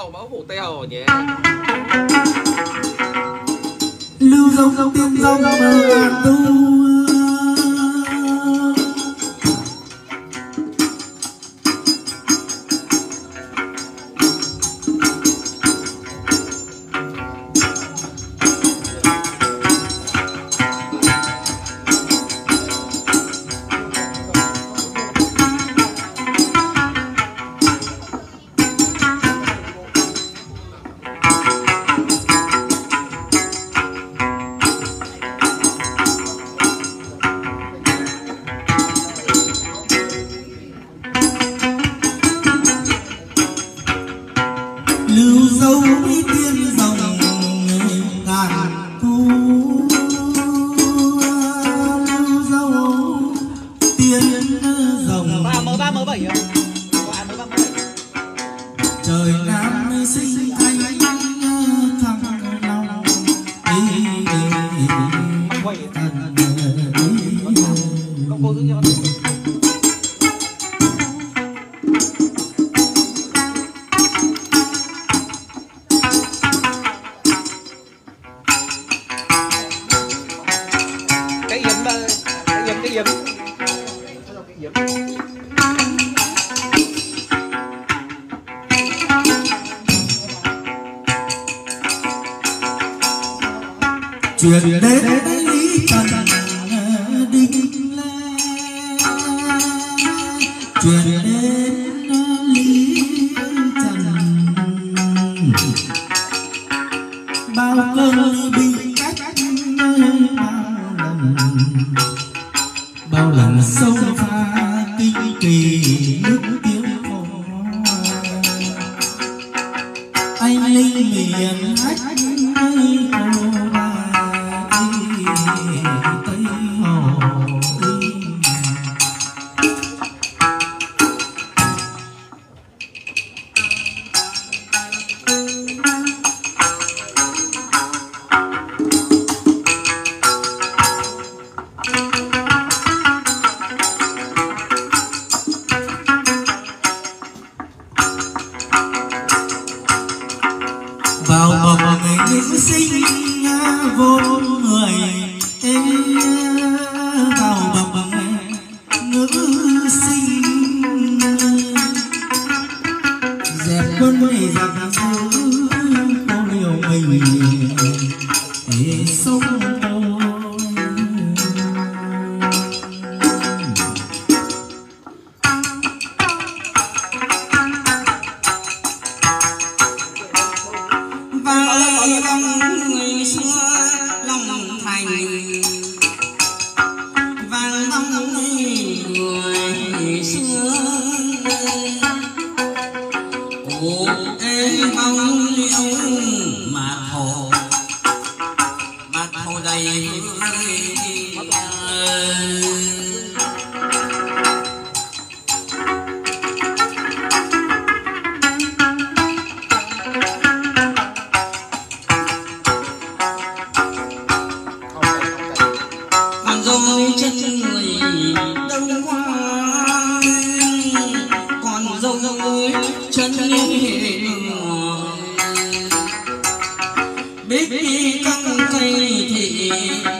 mau mau hủ teo nhé lưu dông tiên dông mơ ngàn lưu dấu ý tiên dấu good bao vào mộng những sinh à, vô người. À, bao mộng You.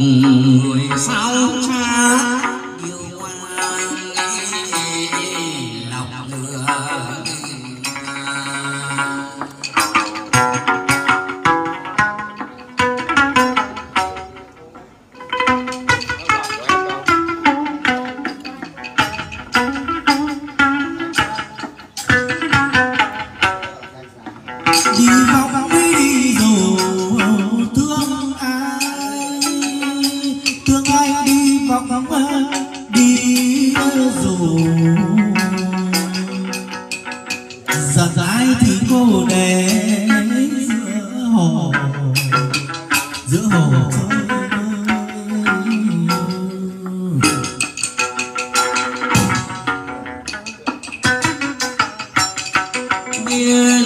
người sao cha yêu quang lọc lừa đi vào Yeah.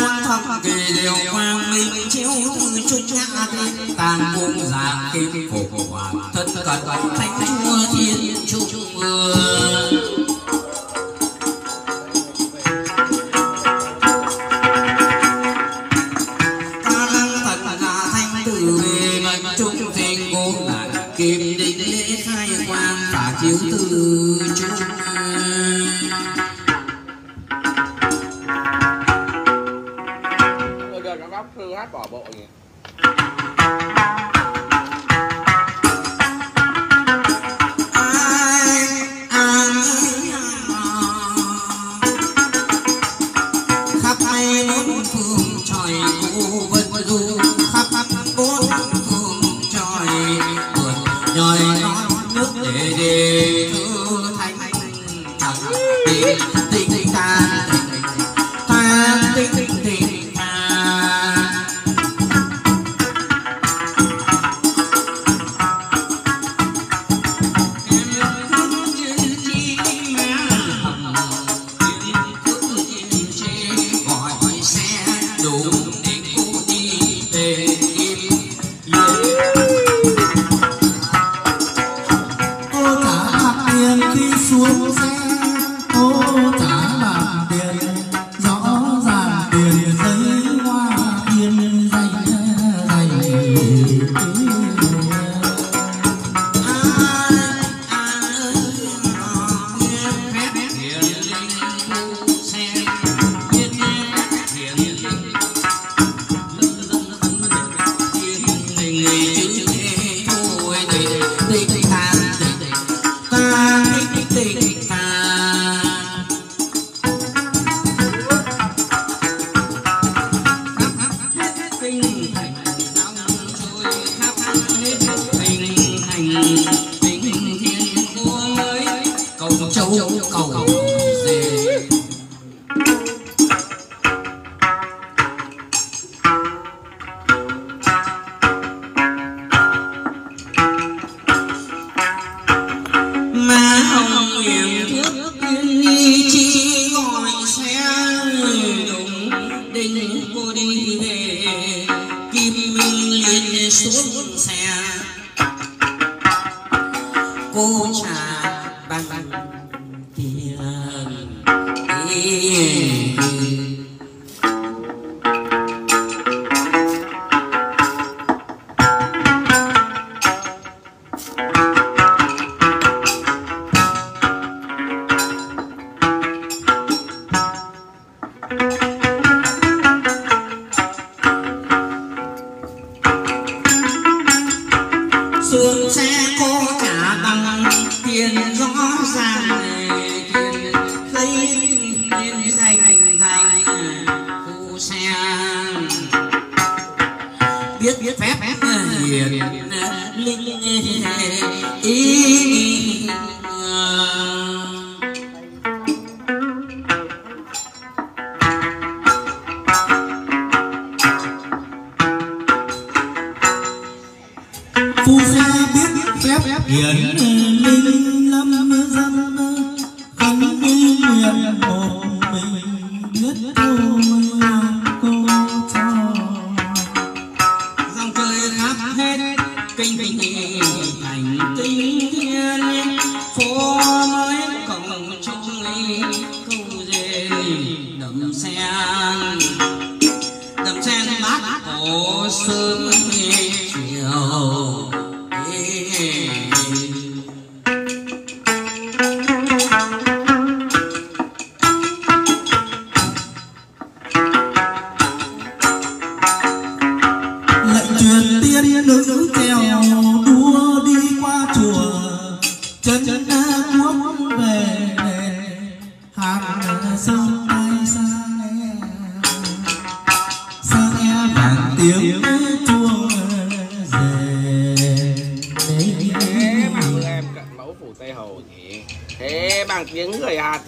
quan thập kỳ điều quan minh chiếu trung ngã thiên tàn cung giả kim phục hoàn. Thân cận thánh chúa thiên chúa vương. lời non nước để đề thư thanh thẳng tình tình tàn tàn tình cầu dề má hồng nguyện trước khi chi gọi xe đúng đình cô đi về kim minh liền xuống xe cô trả bằng xuống hiền linh ý phu xe biết phép hiền câu dê đầm sen đầm sen mát cổ sớm chiều lệnh truyền tiên nữ trèo đua đi qua chùa, chân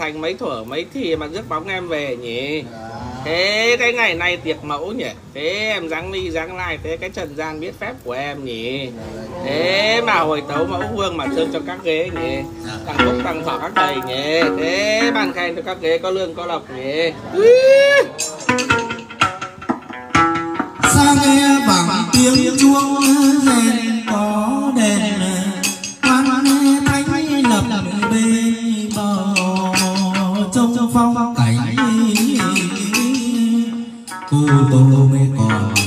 Thành mấy thuở mấy thì mà rước bóng em về nhỉ? Thế cái ngày này tiệc mẫu nhỉ? Thế em dáng đi dáng lại Thế cái trần gian biết phép của em nhỉ? Thế mà hồi tấu mẫu vương mà thương cho các ghế nhỉ? Tặng phúc tặng thọ các thầy nhỉ? Thế bàn khen cho các ghế có lương có lộc nhỉ? Xa nghe vang tiếng chuông rền có phong cảnh. Cô tô mới còn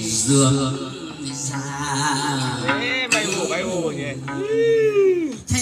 dường già thế bay hồ bay hồ nhỉ. Thế